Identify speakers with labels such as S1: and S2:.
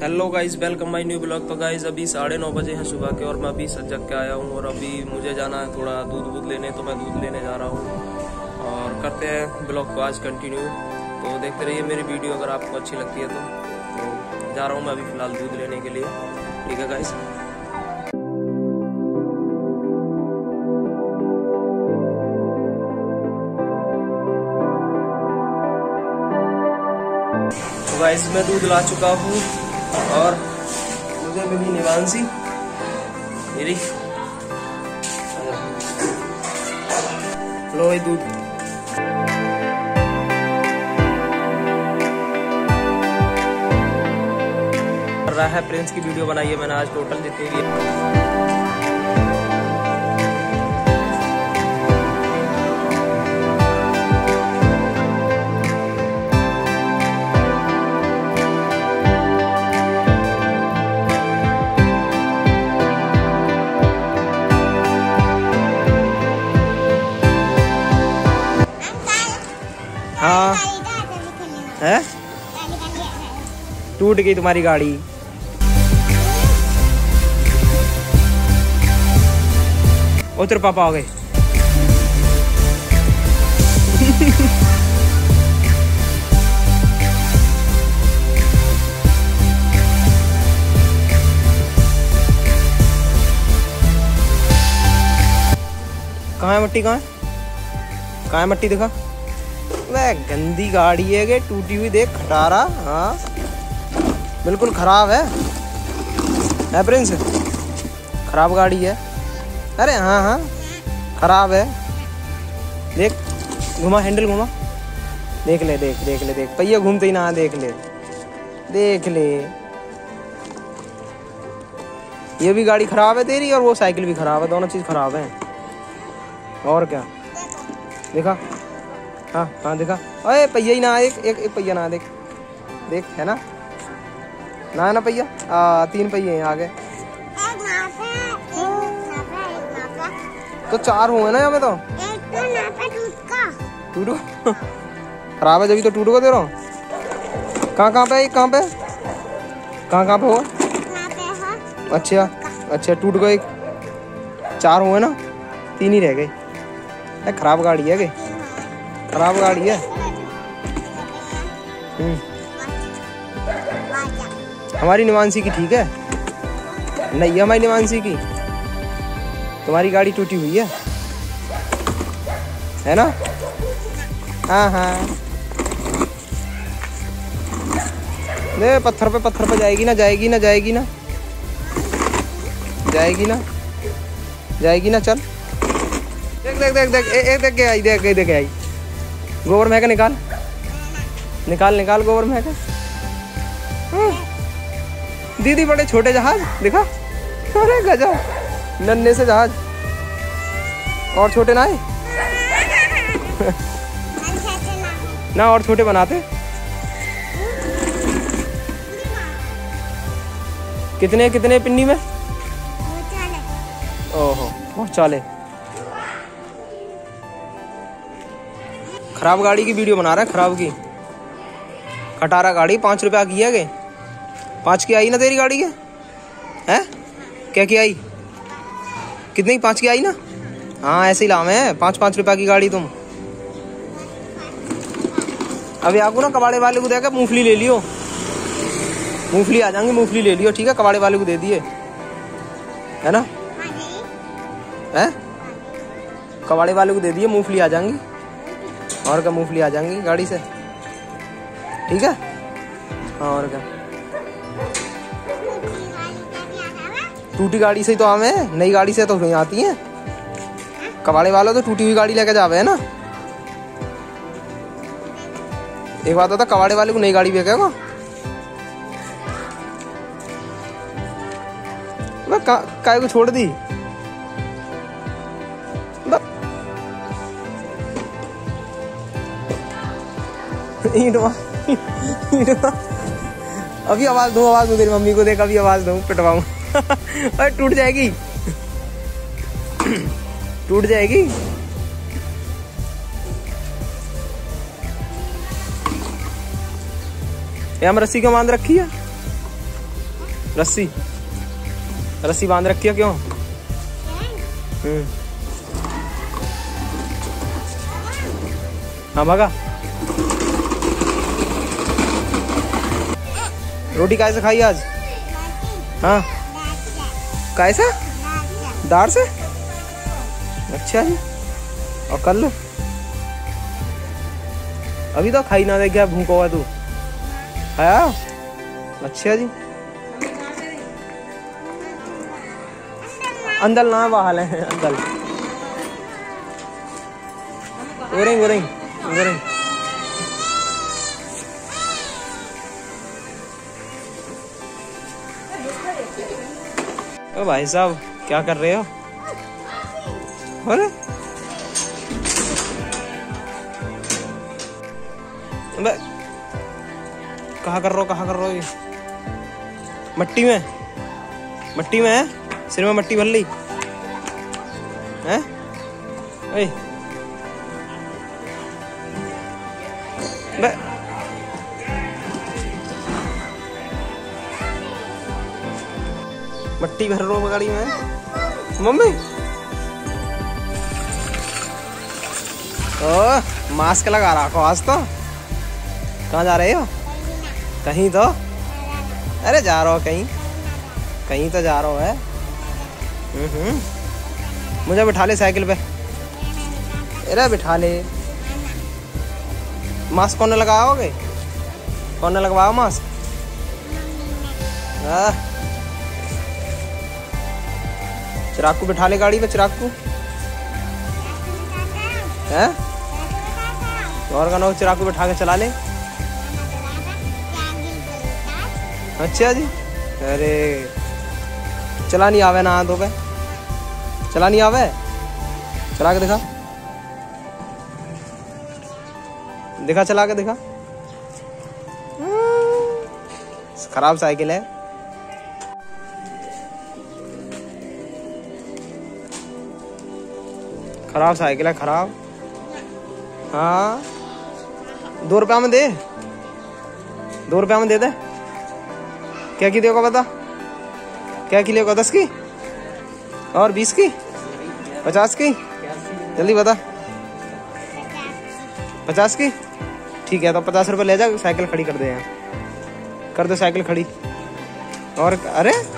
S1: Hello guys welcome my new blog तो guys अभी साढ़े नौ बजे हैं सुबह के और मैं अभी सजग के आया हूँ और अभी मुझे जाना है थोड़ा दूध वूध लेने तो मैं दूध लेने जा रहा हूँ। और करते हैं ब्लॉग को आज कंटिन्यू तो देखते रहिए मेरी वीडियो अगर आपको अच्छी लगती है तो, तो जा रहा हूँ मैं अभी फ़िलहाल दूध लेने के लिए। ठीक है गाइस तो गाइस मैं दूध ला चुका हूँ। और उधर में भी निवांशी मेरी। लो दूध। रहा है प्रिंस की वीडियो बनाई है मैंने आज टोटल जितनी भी टूट गई तुम्हारी गाड़ी। ओ, तेरे पापा आ गए। कहाँ है मट्टी, कहाँ है? कहाँ है मट्टी, दिखा? वह गंदी गाड़ी है टूटी हुई, देख, खटारा हाँ। बिल्कुल खराब है। है प्रिंस? खराब गाड़ी है। अरे हाँ हाँ। खराब है। देख, घुमा, हैंडल घुमा। देख ले, देख देख ले, देख। पहिया घूमते ही ना देख ले। देख ले। ये भी गाड़ी खराब है तेरी और वो साइकिल भी खराब है। दोनों चीज़ खराब है। और क्या? देखा? हाँ हाँ देखा। अरे, पहिया ही ना, एक एक एक पहिया ना, देख। देख, है ना? ना ना पहिया तीन पहिए हैं आगे तो चार हुए ना यहाँ तो? टूटू? खराब है, जब तो टूटूगा दे रहा हूँ कहाँ कहाँ पे कहाँ पे? कहाँ कहाँ पे हो अच्छा अच्छा टूट गए। चार हुए ना? तीन ही रह गए। खराब गाड़ी है के खराब गाड़ी है। हम्म। हमारी निवांसी की ठीक है? नहीं हमारी निवानसी की। तुम्हारी गाड़ी टूटी हुई है। है ना? हाँ हाँ। ले पत्थर पे पत्थर पे जाएगी ना जाएगी ना जाएगी ना। जाएगी ना। जाएगी ना चल। देख देख देख देख ए, ए, देख के आई देख देख आई। गोबर महका निकाल। निकाल निकाल गोबर महका। दीदी बड़े छोटे जहाज़, दिखा? अरे गजब, नन्हे से जहाज़। और छोटे ना ना और छोटे बनाते? कितने कितने पिन्नी में? ओहो, बहुत चाले। खराब गाड़ी की वीडियो बना रहा है, खराब की। खटारा गाड़ी, पाँच रुपया की है के पाँच की आई ना तेरी गाड़ी के है? क्या की आई? कितनी? की पाँच की आई ना? हाँ ऐसे ही लाम है। पाँच पाँच रुपया की गाड़ी तुम। अभी आपको ना कबाड़े वाले को देकर मूंगफली ले लियो। मूंगफली आ जाएँगी मूंगफली ले लियो ठीक है? कबाड़े वाले को दे दिए। है ना? है कबाड़े वाले को दे दिए मूंगफली आ जाएँगी। और क्या मूंगफली आ जाएँगी गाड़ी से? ठीक है और क्या? टूटी गाड़ी से ही तो आवे नई गाड़ी से तो नहीं आती है। कबाड़े वाला तो टूटी हुई गाड़ी लेके जावे है ना। एक बात होता कबाड़े वाले को नई गाड़ी बेचेगा काय को छोड़ दी? अभी आवाज़ दो आवाज़ दो, तेरी मम्मी को देख, अभी आवाज़ दो, पिटवाऊं। अरे, टूट जाएगी। टूट जाएगी। हम रस्सी क्यों बाँध रखी है? रस्सी। रस्सी बाँध रखी है क्यों? हम्म। हाँ भागा। रोटी कैसे खाई आज? हाँ? कैसा दार से? अच्छा जी और कर लो अभी तो खाई ना देख गया, भूखा हुआ तू। खाया अच्छा जी। अंदर ना बहाल है, अंदर। गोरें गोरें गोरें ओ भाई साहब, क्या कर रहे हो? अरे अबे कहा कर रहे हो, कहा कर रहे हो ये? मट्टी में? मट्टी में है? सिर में मट्टी भर ली? है? मट्टी भर रो गाड़ी में। मम्मी। ओ मास्क लगा रखो आज तो। कहाँ जा रहे हो? कहीं तो। अरे जा रहा हो कहीं। कहीं तो जा रहा हो, है। हम्म मुझे बिठा ले साइकिल पे। अरे बिठा ले। मास्क कौन लगाओगे कौन लगवाओ मास्क हाँ। चिराग को बिठा ले गाड़ी पे चिराग को। है? और का चिराग को बिठा के चला ले। अच्छा जी। अरे, चला नहीं आवे ना, हाथों पे चला नहीं आवे? चला के दिखा। दिखा, चला के दिखा। खराब साइकिल है। खराब साइकिल है, खराब। हाँ। दो रुपया में दे। दो रुपया में दे दे। क्या की देगा बता? क्या की? लेगा दस की? और बीस की? पचास की? जल्दी बता। पचास की? ठीक है तो पचास रुपये ले जा, साइकिल खड़ी कर दे यहाँ। कर दो साइकिल खड़ी। और, अरे